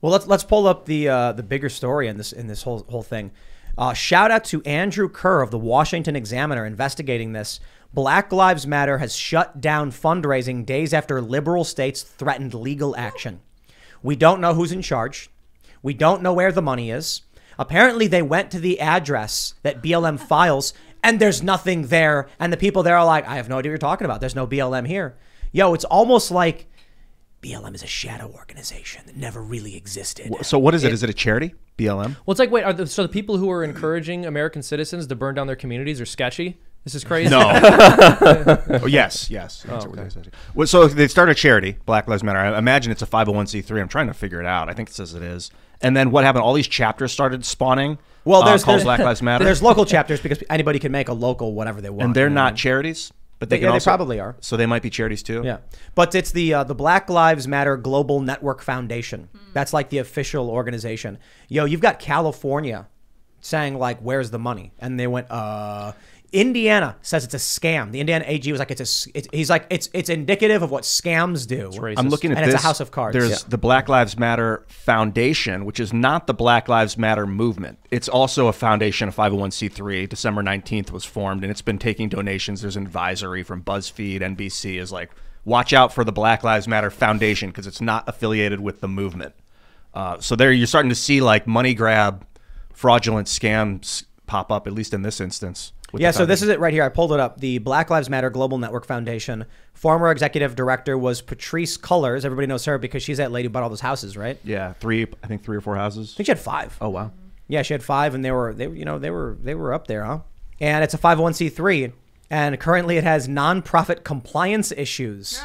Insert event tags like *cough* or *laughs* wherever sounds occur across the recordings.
Well, let's let's pull up the uh, the bigger story in this in this whole whole thing. Uh, shout out to Andrew Kerr of the Washington Examiner investigating this. Black Lives Matter has shut down fundraising days after liberal states threatened legal action. We don't know who's in charge. We don't know where the money is. Apparently, they went to the address that BLM files, and there's nothing there. And the people there are like, I have no idea what you're talking about. There's no BLM here. Yo, it's almost like BLM is a shadow organization that never really existed. So what is it? Is it a charity? BLM? Well, it's like, wait, are the, so the people who are encouraging American citizens to burn down their communities are sketchy? This is crazy. No. *laughs* oh, yes, yes. That's what they. Well, so they start a charity, Black Lives Matter. I imagine it's a 501c3. I'm trying to figure it out. I think it says it is. And then what happened? All these chapters started spawning. Well, uh, there's, called there's Black Lives *laughs* Matter. There's local chapters because anybody can make a local whatever they want. and they're you know? not charities, but they, They- can yeah, they probably are. So they might be charities too. Yeah, but it's the uh, the Black Lives Matter Global Network Foundation. That's like the official organization. Yo, you've got California saying like, "Where's the money?" And they went, "Uh." Indiana says it's a scam. The Indiana AG was like, "It's a." s- It's, he's like, "It's it's indicative of what scams do." I'm looking at And this. it's a house of cards. There's Yeah. the Black Lives Matter Foundation, which is not the Black Lives Matter movement. It's also a foundation, a 501c3. December 19th was formed, and it's been taking donations. There's an advisory from BuzzFeed, NBC is like, watch out for the Black Lives Matter Foundation because it's not affiliated with the movement. Uh, so there, you're starting to see like money grab, fraudulent scams pop up, at least in this instance. With Yeah, so this is it right here. I pulled it up. The Black Lives Matter Global Network Foundation. Former executive director was Patrisse Cullors. Everybody knows her because she's that lady who bought all those houses, right? Yeah, three, I think three or four houses. I think she had five. Oh wow. Yeah, she had five, and they were they you know they were they were up there, huh? And it's a five hundred one c three, and currently it has nonprofit compliance issues.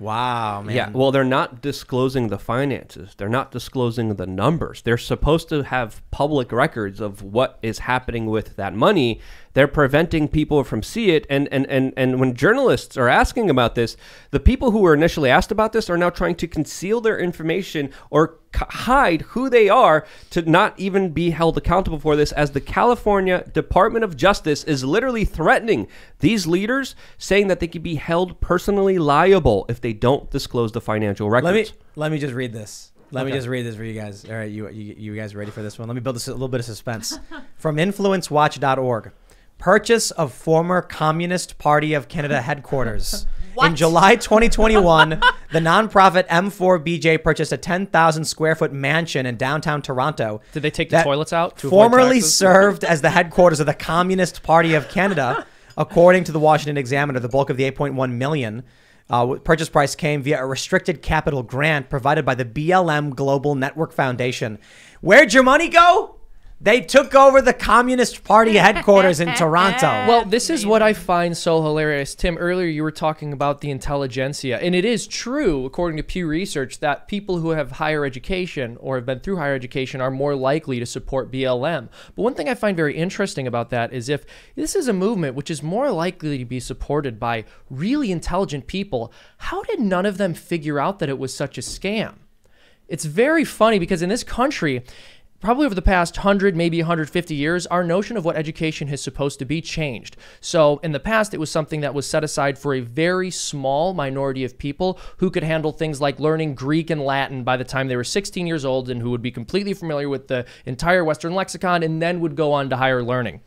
Wow, man. Yeah, well, they're not disclosing the finances. They're not disclosing the numbers. They're supposed to have public records of what is happening with that money. They're preventing people from see it. And and and and when journalists are asking about this, the people who were initially asked about this are now trying to conceal their information or hide who they are to not even be held accountable for this as the California Department of Justice is literally threatening these leaders saying that they could be held personally liable if they don't disclose the financial records. Let me let me just read this. Let me just read this for you guys. All right, you, you you guys ready for this one? Let me build this a little bit of suspense. *laughs* From influencewatch.org. Purchase of former Communist Party of Canada headquarters. In July *laughs* 2021, the nonprofit M4BJ purchased a 10,000 square foot mansion in downtown Toronto. Did they take the toilets out to formerly served as the headquarters of the Communist Party of Canada, *laughs* according to the Washington Examiner. The bulk of the 8.1 million uh, purchase price came via a restricted capital grant provided by the BLM Global Network Foundation. Where'd your money go? They took over the Communist Party headquarters in Toronto. *laughs* Well, this is what I find so hilarious. Tim, earlier you were talking about the intelligentsia, and it is true, according to Pew Research, that people who have higher education or have been through higher education are more likely to support BLM. But one thing I find very interesting about that is if this is a movement which is more likely to be supported by really intelligent people, how did none of them figure out that it was such a scam? It's very funny because in this country, probably over the past 100 maybe 150 years our notion of what education is supposed to be changed. So in the past it was something that was set aside for a very small minority of people who could handle things like learning greek and latin by the time they were 16 years old and who would be completely familiar with the entire western lexicon and then would go on to higher learning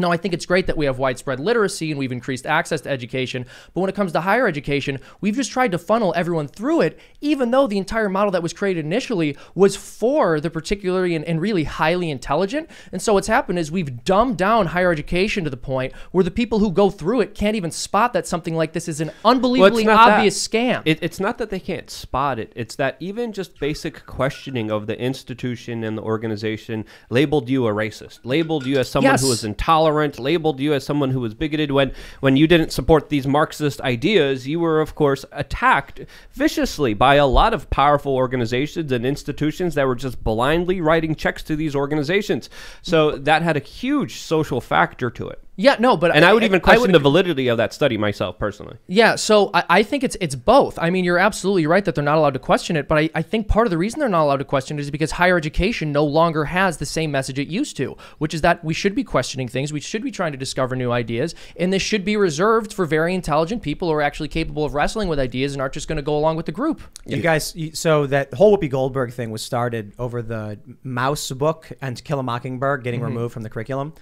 now, I think it's great that we have widespread literacy and we've increased access to education, but when it comes to higher education, we've just tried to funnel everyone through it, even though the entire model that was created initially was for the particularly and, and really highly intelligent. And so what's happened is we've dumbed down higher education to the point where the people who go through it can't even spot that something like this is an unbelievably that. obvious scam. It, it's not that they can't spot it. It's that even just basic questioning of the institution and the organization labeled you a racist, labeled you as someone who Yes. was intolerant, labeled you as someone who was bigoted. When when you didn't support these Marxist ideas, you were of course attacked viciously by a lot of powerful organizations and institutions that were just blindly writing checks to these organizations. So that had a huge social factor to it. Yeah, no, but And I would even question would the validity of that study myself personally. Yeah, so I, I think it's it's both. I mean, you're absolutely right that they're not allowed to question it, but I, I think part of the reason they're not allowed to question it is because higher education no longer has the same message it used to, which is that we should be questioning things, we should be trying to discover new ideas, and this should be reserved for very intelligent people who are actually capable of wrestling with ideas and aren't just going to go along with the group. You guys, so that whole Whoopi Goldberg thing was started over the Maus book and To Kill a Mockingbird getting Mm-hmm. removed from the curriculum.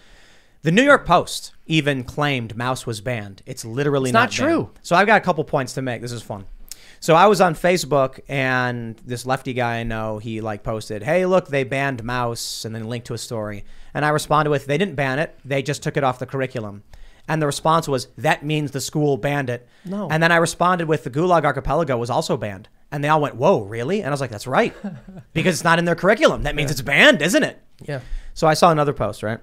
The New York Post even claimed Maus was banned. It's literally It's not banned. true. So I've got a couple points to make. This is fun. So I was on Facebook and this lefty guy I know, he like posted, "Hey, look, they banned Maus," and then linked to a story. And I responded with, "They didn't ban it. They just took it off the curriculum." And the response was, "That means the school banned it." No. And then I responded with, "The Gulag Archipelago was also banned." And they all went, "Whoa, really?" And I was like, "That's right, *laughs* because it's not in their curriculum. That means it's banned, isn't it?" Yeah. So I saw another post, right?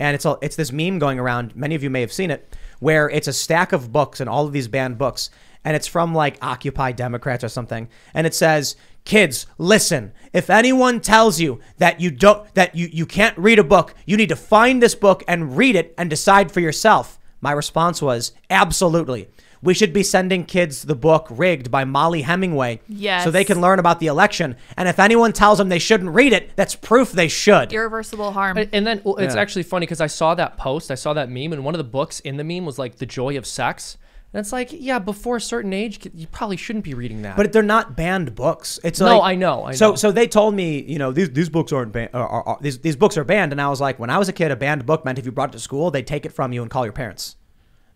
And it's a, it's this meme going around. Many of you may have seen it, where it's a stack of books and all of these banned books, and it's from like Occupy Democrats or something, and it says, "Kids, listen. If anyone tells you that you don't that you you can't read a book, you need to find this book and read it and decide for yourself." My response was, "Absolutely." We should be sending kids the book Rigged by Mollie Hemingway Yes. so they can learn about the election. And if anyone tells them they shouldn't read it, that's proof they should. Irreversible harm. And- And then well, it's actually funny because I saw that post, I saw that meme, and one of the books in the meme was like "The Joy of Sex," and it's like, yeah, before a certain age, you probably shouldn't be reading that. But they're not banned books. It's No, like, I know, I so know. so they told me, you know, these these books aren't banned. Are, are, are- these these books are banned, and I was like, when I was a kid, a banned book meant if you brought it to school, they'd take it from you and call your parents.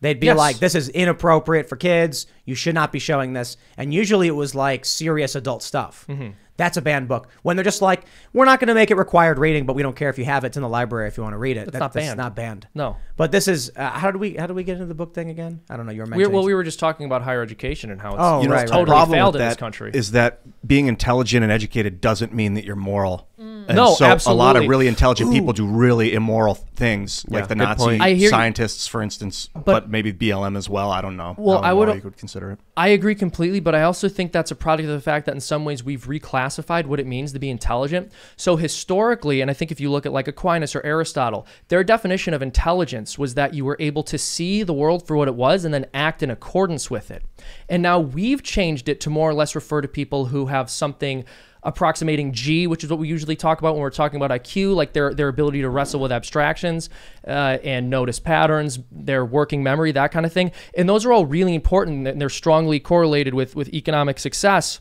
They'd be Yes. like, "This is inappropriate for kids. You should not be showing this." And usually it was like serious adult stuff. Mm-hmm. That's a banned book. When they're just like, "We're not going to make it required reading, but we don't care if you have it. It's in the library if you want to read it." That's not that's banned. not banned. No. But this is uh, how do we how do we get into the book thing again? I don't know. You were We're, mentioning. well, we were just talking about higher education and how it's Oh, You know, right, the right. totally problem failed in this country. is that being intelligent and educated doesn't mean that you're moral. And No, so a lot of really intelligent people do really immoral things, Yeah, like the Nazi point. I hear you. scientists, for instance, but, maybe BLM as well. I don't know. Well, how I would- moral you could consider it. I agree completely, but I also think that's a product of the fact that in some ways we've reclassified what it means to be intelligent. So historically, and I think if you look at like Aquinas or Aristotle, their definition of intelligence was that you were able to see the world for what it was and then act in accordance with it. And now we've changed it to more or less refer to people who have something approximating G, which is what we usually talk about when we're talking about IQ, like their their ability to wrestle with abstractions uh, and notice patterns, their working memory, that kind of thing. And those are all really important, and they're strongly correlated with with economic success.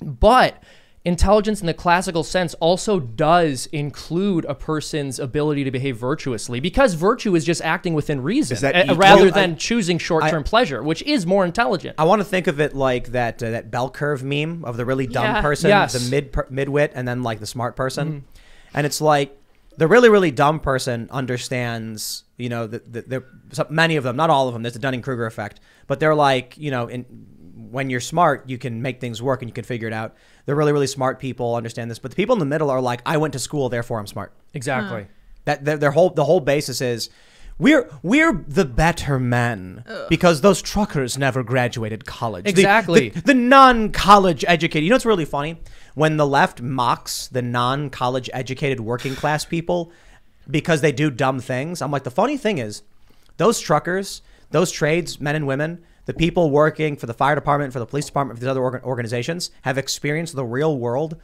But intelligence in the classical sense also does include a person's ability to behave virtuously because virtue is just acting within reason uh, rather I- than choosing short-term pleasure which is more intelligent I want to think of it like that uh, that bell curve meme of the really dumb Yeah. person, Yes. The mid midwit, and then like the smart person. And it's like the really really dumb person understands, you know, that the, the, many of them, not all of them. There's the Dunning Kruger effect, but they're like, you know, in when you're smart, you can make things work and you can figure it out. The really really smart people understand this, but the people in the middle are like, I went to school, therefore I'm smart. exactly That their, their whole the whole basis is we're we're the better men because those truckers never graduated college. The- Exactly. The, the non-college educated. You know what's really funny? When the left mocks the non-college educated working class people because they do dumb things, I'm like the funny thing is those truckers, those trades, men and women, the people working for the fire department, for the police department, for these other organizations have experienced the real world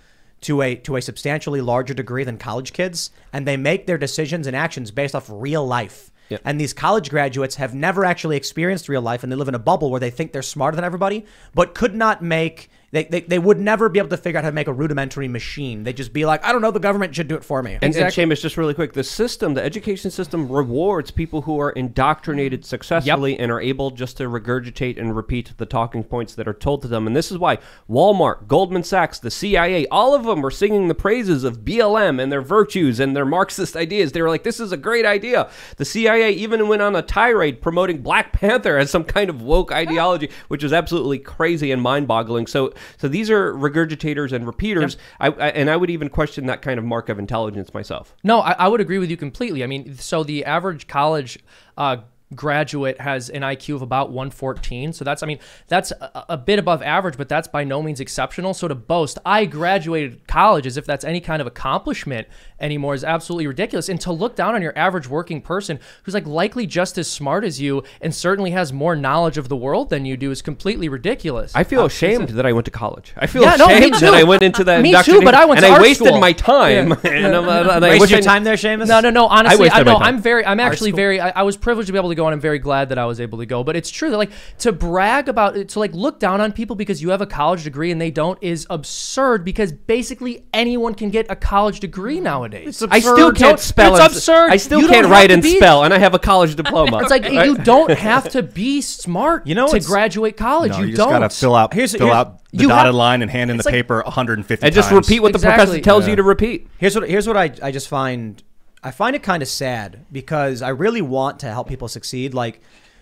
to a to a substantially larger degree than college kids, and they make their decisions and actions based off real life. Yep. And these college graduates have never actually experienced real life, and they live in a bubble where they think they're smarter than everybody, but could not make. They, they, they would never be able to figure out how to make a rudimentary machine. They'd just be like, I don't know, the government should do it for me. And, and Seamus, just really quick, the system, the education system rewards people who are indoctrinated successfully and are able just to regurgitate and repeat the talking points that are told to them. And this is why Walmart, Goldman Sachs, the CIA, all of them were singing the praises of BLM and their virtues and their Marxist ideas. They were like, this is a great idea. The CIA even went on a tirade promoting Black Panther as some kind of woke ideology, which is absolutely crazy and mind-boggling. So, so these are regurgitators and repeaters. I, I, and I would even question that kind of mark of intelligence myself. No, I, I would agree with you completely. I mean, so the average college uh, graduate has an IQ of about 114. So that's, I mean, that's a, a, bit above average, but that's by no means exceptional. So to boast, I graduated college as if that's any kind of accomplishment anymore is absolutely ridiculous. And to look down on your average working person who's like likely just as smart as you and certainly has more knowledge of the world than you do is completely ridiculous. I feel uh, ashamed that I went to college. I feel Yeah, no, ashamed too. that I went into that Me too, but I went and to I wasted school. my time. Yeah. *laughs* and I'm- and I Waste your time there, Seamus? No, no, no. Honestly, I, wasted know my time. I'm very. I'm actually very. I, I was privileged to be able to go, and I'm very glad that I was able to go. But it's true that like to brag about it, to like look down on people because you have a college degree and they don't is absurd. Because basically anyone can get a college degree nowadays. I still can't Don't- spell. It's absurd. I still You can't write and be- spell, and I have a college diploma. It's like you *laughs* don't have to be smart. You know to graduate college. No, you, you, just don't. gotta fill out Here's- fill here's- out the you dotted have- line and hand in the like- paper 150 and just repeat what the professor tells you to repeat. Here's what here's what I I just find I find it kind of sad because I really want to help people succeed. Like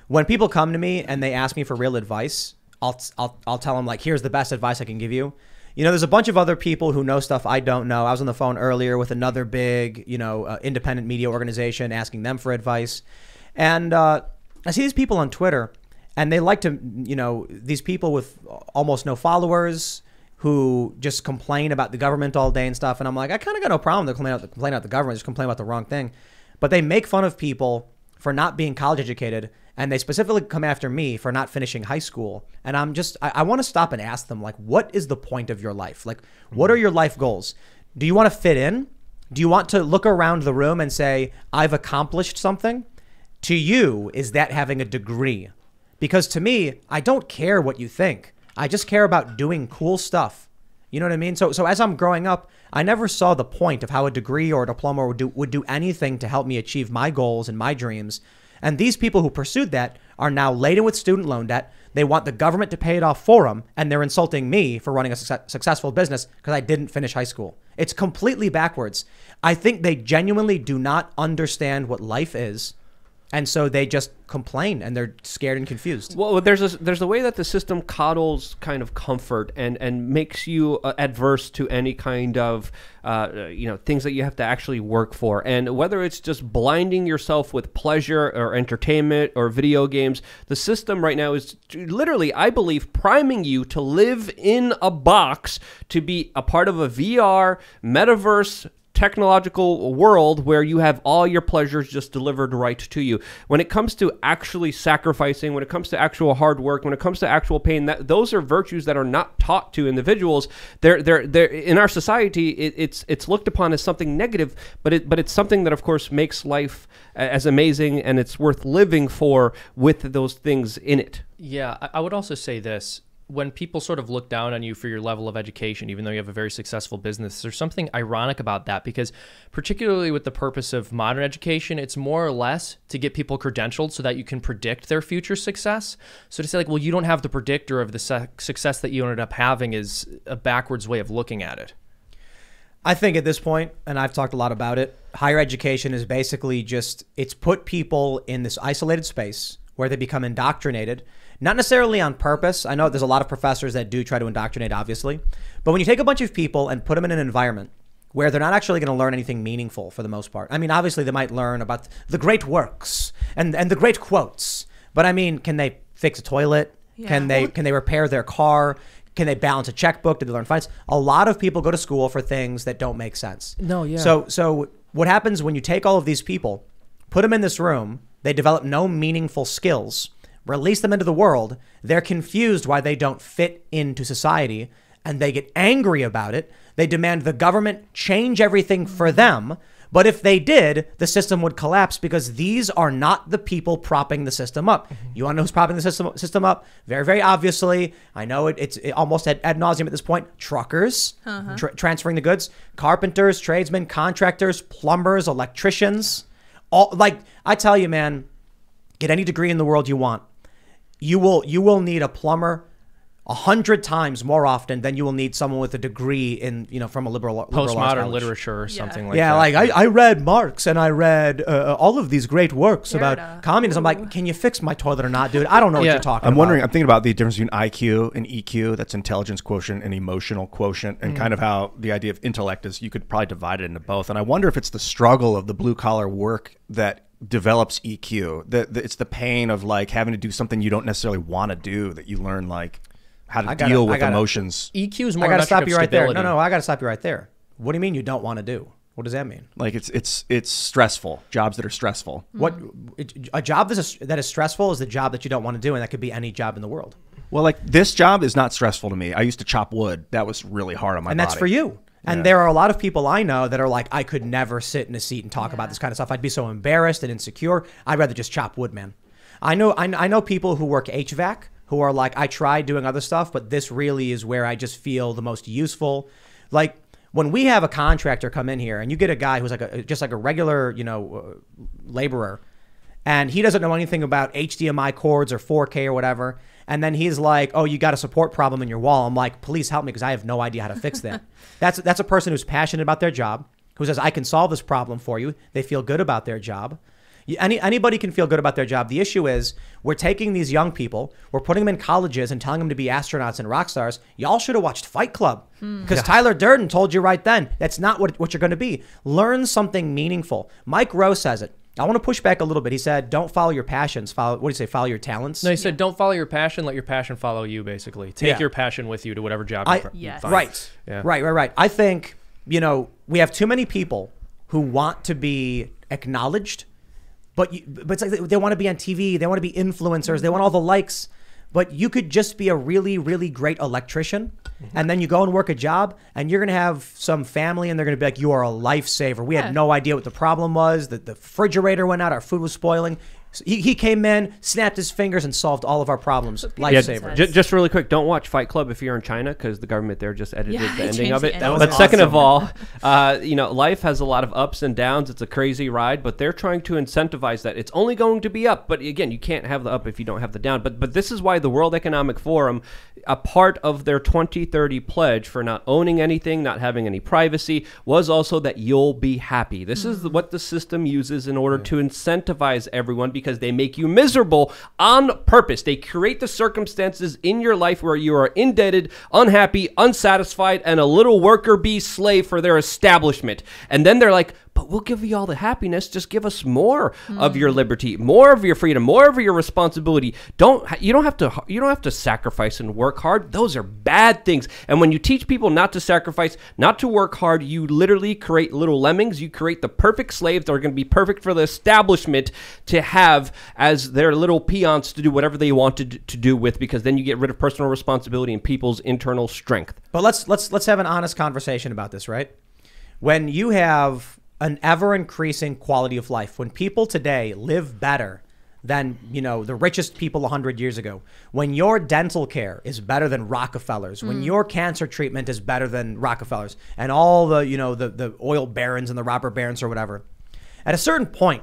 when people come to me and they ask me for real advice, I'll I'll I'll tell them like here's the best advice I can give you. You know, there's a bunch of other people who know stuff I don't know. I was on the phone earlier with another big, you know, uh, independent media organization asking them for advice. And uh, I see these people on Twitter and they like to, you know, these people with almost no followers who just complain about the government all day and stuff. And I'm like, I kind of got no problem to complain about, complain about the government, just complain about the wrong thing. But they make fun of people for not being college educated. And they specifically come after me for not finishing high school. And I'm just, I, I want to stop and ask them, like, what is the point of your life? Like, what are your life goals? Do you want to fit in? Do you want to look around the room and say, I've accomplished something? To you, is that having a degree? Because to me, I don't care what you think. I just care about doing cool stuff. You know what I mean? So, so as I'm growing up, I never saw the point of how a degree or a diploma would do, would do anything to help me achieve my goals and my dreams. And these people who pursued that are now laden with student loan debt. They want the government to pay it off for them, and they're insulting me for running a success- successful business because I didn't finish high school. It's completely backwards. I think they genuinely do not understand what life is, and so they just complain and they're scared and confused. Well, there's a there's a way that the system coddles kind of comfort and and makes you uh, adverse to any kind of uh, you know things that you have to actually work for. And whether it's just blinding yourself with pleasure or entertainment or video games, the system right now is literally, I believe, priming you to live in a box to be a part of a VR metaverse technological world where you have all your pleasures just delivered right to you. When it comes to actually sacrificing, when it comes to actual hard work, when it comes to actual pain, that those are virtues that are not taught to individuals. They're they're they're in our society. It, it's it's looked upon as something negative, but it but it's something that of course makes life as amazing and it's worth living for with those things in it. Yeah, I- I would also say this. When people sort of look down on you for your level of education, even though you have a very successful business, there's something ironic about that because, particularly with the purpose of modern education, it's more or less to get people credentialed so that you can predict their future success. So to say, like, well, you don't have the predictor of the su- success that you ended up having is a backwards way of looking at it. I think at this point, and I've talked a lot about it, higher education is basically just it's put people in this isolated space where they become indoctrinated, not necessarily on purpose. I know there's a lot of professors that do try to indoctrinate, obviously, but when you take a bunch of people and put them in an environment where they're not actually going to learn anything meaningful for the most part. I mean, obviously they might learn about the great works and and the great quotes, but I mean, can they fix a toilet? Yeah. Can they can they repair their car? Can they balance a checkbook? Did they learn finance? A lot of people go to school for things that don't make sense. No, yeah. So so what happens when you take all of these people, put them in this room, they develop no meaningful skills, release them into the world, they're confused why they don't fit into society, and they get angry about it. They demand the government change everything for them. But if they did, the system would collapse because these are not the people propping the system up. Mm-hmm. You want to know who's propping the system system up? Very, very obviously. I know it, it's it almost ad, ad nauseum at this point. Truckers uh-huh. tra- transferring the goods, carpenters, tradesmen, contractors, plumbers, electricians. All like I tell you, man, get any degree in the world you want. You will you will need a plumber, a hundred times more often than you will need someone with a degree in you know from a liberal liberal Postmodern college. literature or something like yeah, that. Yeah, like I, I read Marx and I read uh, all of these great works about Derrida. communism. I'm like, can you fix my toilet or not, dude? I don't know what you're talking I'm about. wondering. I'm thinking about the difference between IQ and EQ. That's intelligence quotient and emotional quotient, and kind of how the idea of intellect is. You could probably divide it into both. And I wonder if it's the struggle of the blue collar work that develops EQ. That that it's the pain of like having to do something you don't necessarily want to do that you learn like how to gotta- deal with gotta- emotions. EQ is more. I got to stop you of right there. No, stability. no, I got to stop you right there. What do you mean you don't want to do? What does that mean? Like it's it's it's stressful. Jobs that are stressful. Hmm. What a job that is, that is stressful is the job that you don't want to do, and that could be any job in the world. Well, like this job is not stressful to me. I used to chop wood. That was really hard on my and that's body. for you. And Yeah. there are a lot of people I know that are like, I could never sit in a seat and talk about this kind of stuff. I'd be so embarrassed and insecure. I'd rather just chop wood, man. I know, I, I know people who work HVAC who are like, I tried doing other stuff, but this really is where I just feel the most useful. Like when we have a contractor come in here and you get a guy who's like a just like a regular, you know, uh, laborer, and he doesn't know anything about HDMI cords or 4K or whatever. And then he's like, "Oh, you got a support problem in your wall." I'm like, "Please help me because I have no idea how to fix that." *laughs* that's that's a person who's passionate about their job, who says, "I can solve this problem for you." They feel good about their job. You- Any, anybody can feel good about their job. The issue is we're taking these young people, we're putting them in colleges and telling them to be astronauts and rock stars. Y'all should have watched Fight Club hmm. because Tyler Durden told you right then that's not what, what you're going to be. Learn something meaningful. Mike Rowe says it. I want to push back a little bit. He said, "Don't follow your passions. Follow what do you say? Follow your talents." No, he said, "Don't follow your passion. Let your passion follow you." Basically, take Yeah. your passion with you to whatever job I, you fi- Yes. find. Right. Yeah. Right, right, right. I think, you know, we have too many people who want to be acknowledged, but you, but it's like they, want to be on TV, they want to be influencers, they want all the likes. But you could just be a really, really great electrician, and then you go and work a job, and you're gonna have some family, and they're gonna be like, "You are a lifesaver." We Yeah. had no idea what the problem was. That the refrigerator went out, our food was spoiling. So he, he came in, snapped his fingers, and solved all of our problems. people Yeah, Lifesaver. says- just really quick, don't watch Fight Club if you're in China because the government there just edited Yeah, the I ending changed of the it. ending. That but second of all, uh, you know, life has a lot of ups and downs. It's a crazy ride, but they're trying to incentivize that. It's only going to be up, but again, you can't have the up if you don't have the down. But but this is why the World Economic Forum, a part of their 2030 pledge for not owning anything, not having any privacy, was also that you'll be happy. This is Mm-hmm. what the system uses in order to incentivize everyone because they make you miserable on purpose. They create the circumstances in your life where you are indebted, unhappy, unsatisfied, and a little worker bee slave for their establishment. And then they're like, but we'll give you all the happiness. Just give us more of your mm. liberty, more of your freedom, more of your responsibility. Don't you don't have to you don't have to sacrifice and work hard. Those are bad things. And when you teach people not to sacrifice, not to work hard, you literally create little lemmings. You create the perfect slaves that are going to be perfect for the establishment to have as their little peons to do whatever they wanted to, to do with because then you get rid of personal responsibility and people's internal strength. But let's let's let's have an honest conversation about this, right? When you have an ever increasing quality of life, when people today live better than, you know, the richest people 100 years ago, when your dental care is better than Rockefeller's, when your cancer treatment is better than Rockefeller's, and all the, you know, the the oil barons and the robber barons or whatever. At a certain point,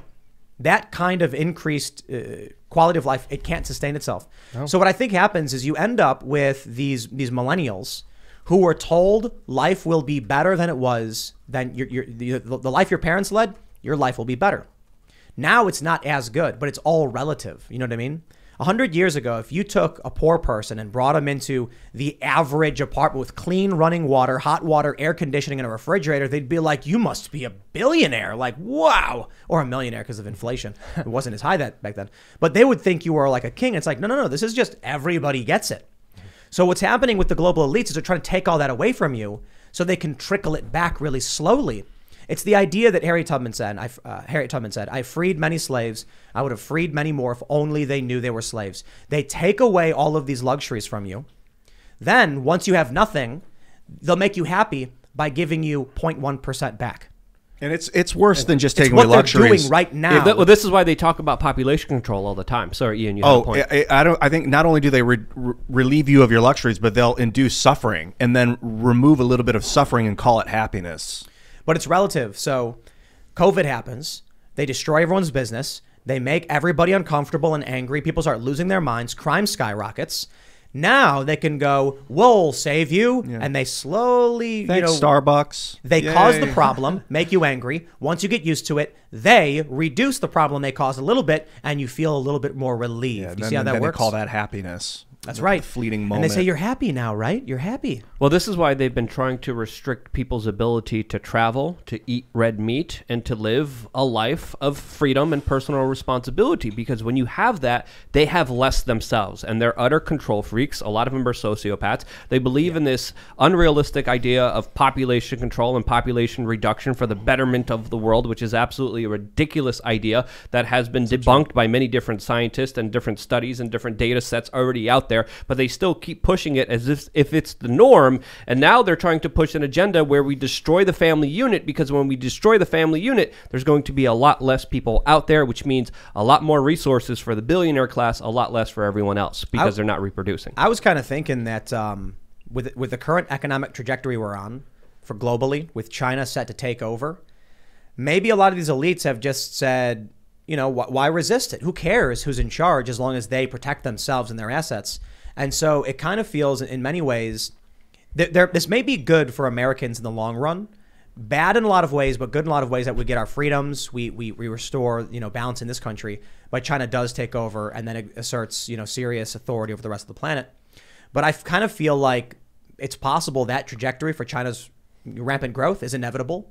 that kind of increased uh, quality of life it can't sustain itself. So what i think happens is you end up with these these millennials who were told life will be better than it was than your, your the, the life your parents led your life will be better now it's not as good but it's all relative you know what i mean a hundred years ago, if you took a poor person and brought them into the average apartment with clean running water, hot water, air conditioning, and a refrigerator, they'd be like, "You must be a billionaire!" Like, wow, or a millionaire because of inflation. it wasn't as high that back then, but they would think you were like a king. It's like, no, no, no. This is just everybody gets it. So what's happening with the global elites is they're trying to take all that away from you, so they can trickle it back really slowly. It's the idea that Harry Tubman said. I, uh, Harry Tubman said, "I freed many slaves. I would have freed many more if only they knew they were slaves." They take away all of these luxuries from you. Then, once you have nothing, they'll make you happy by giving you 0.1 percent back. And it's it's worse than just It's taking what away they're luxuries. doing right now. Yeah, th- well, this is why they talk about population control all the time. Sorry, Ian, you have a Oh, point. I, I don't. I think not only do they re- re- relieve you of your luxuries, but they'll induce suffering and then remove a little bit of suffering and call it happiness. but it's relative. So, COVID happens. They destroy everyone's business. They make everybody uncomfortable and angry. People start losing their minds. Crime skyrockets. Now they can go, we'll save you. And they slowly, Thanks, you know, Starbucks. they cause the problem, make you angry. Once you get used to it, they reduce the problem they cause a little bit, and you feel a little bit more relieved. Yeah, you then, see how that then works? They call that happiness. That's right. Fleeting moment. And they say you're happy now, right? You're happy. Well, this is why they've been trying to restrict people's ability to travel, to eat red meat, and to live a life of freedom and personal responsibility. Because when you have that, they have less themselves, and they're utter control freaks. A lot of them are sociopaths. They believe in this unrealistic idea of population control and population reduction for the mm-hmm. betterment of the world, which is absolutely a ridiculous idea that has been debunked by many different scientists and different studies and different data sets already out there. But they still keep pushing it as if if it's the norm. And now they're trying to push an agenda where we destroy the family unit because when we destroy the family unit, there's going to be a lot less people out there, which means a lot more resources for the billionaire class, a lot less for everyone else because they're not reproducing. I was kind of thinking that um, with with the current economic trajectory we're on for globally, with China set to take over, maybe a lot of these elites have just said, you know, wh- why resist it? Who cares who's in charge as long as they protect themselves and their assets? And so it kind of feels, in many ways, that there, this may be good for Americans in the long run. Bad in a lot of ways, but good in a lot of ways that we get our freedoms, we, we, we restore you know balance in this country. But China does take over and then it asserts you know serious authority over the rest of the planet. But I kind of feel like it's possible that trajectory for China's rampant growth is inevitable.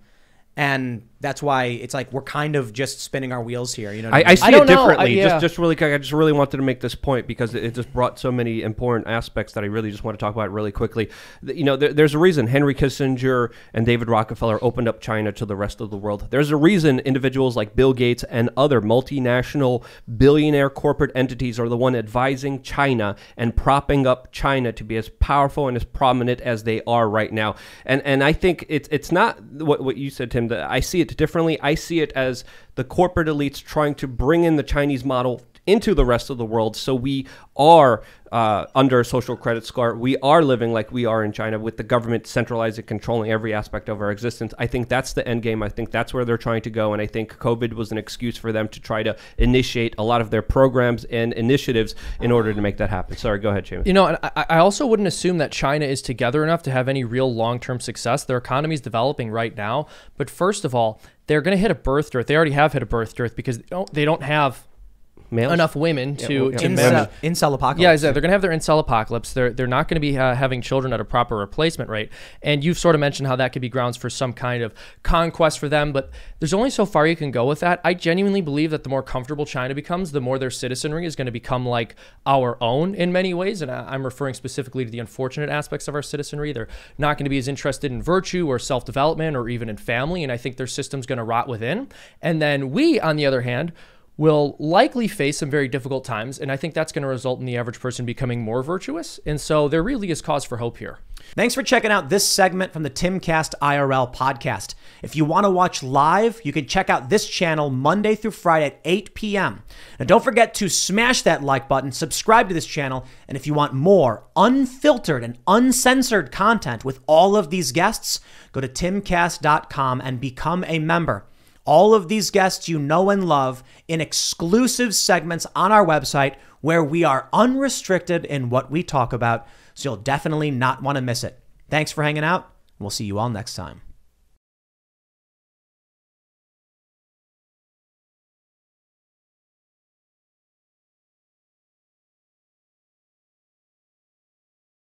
And that's why it's like we're kind of just spinning our wheels here. You know, what I, I I see I it don't know. differently. I- yeah. Just, just really. I just really wanted to make this point because it, it just brought so many important aspects that I really just want to talk about really quickly. You know, there, there's a reason Henry Kissinger and David Rockefeller opened up China to the rest of the world. There's a reason individuals like Bill Gates and other multinational billionaire corporate entities are the one advising China and propping up China to be as powerful and as prominent as they are right now. And and I think it's it's not what what you said, Tim. That I see it differently. I see it as the corporate elites trying to bring in the Chinese model into the rest of the world. So we are uh, under a social credit score. We are living like we are in China with the government centralizing, controlling every aspect of our existence. I think that's the end game. I think that's where they're trying to go. And I think COVID was an excuse for them to try to initiate a lot of their programs and initiatives in order to make that happen. Sorry, go ahead, Jamie. You know, I, I also wouldn't assume that China is together enough to have any real long term success. Their economy is developing right now. But first of all, they're going to hit a birth dearth. They already have hit a birth dearth because they don't, they don't have Males? enough women to, well, yeah. to incel, manage. incel apocalypse. Yeah, exactly. They're going to have their incel apocalypse. They're they're not going to be uh, having children at a proper replacement rate. And you've sort of mentioned how that could be grounds for some kind of conquest for them. But there's only so far you can go with that. I genuinely believe that the more comfortable China becomes, the more their citizenry is going to become like our own in many ways. And I- I'm referring specifically to the unfortunate aspects of our citizenry. They're not going to be as interested in virtue or self development or even in family. And I think their system's going to rot within. And then we, on the other hand, will likely face some very difficult times. And I think that's going to result in the average person becoming more virtuous. And so there really is cause for hope here. Thanks for checking out this segment from the Timcast IRL podcast. If you want to watch live, you can check out this channel Monday through Friday at 8 p.m. And don't forget to smash that like button, subscribe to this channel, and if you want more unfiltered and uncensored content with all of these guests, go to timcast.com and become a member. All of these guests you know and love in exclusive segments on our website where we are unrestricted in what we talk about, so you'll definitely not want to miss it. Thanks for hanging out. We'll see you all next time.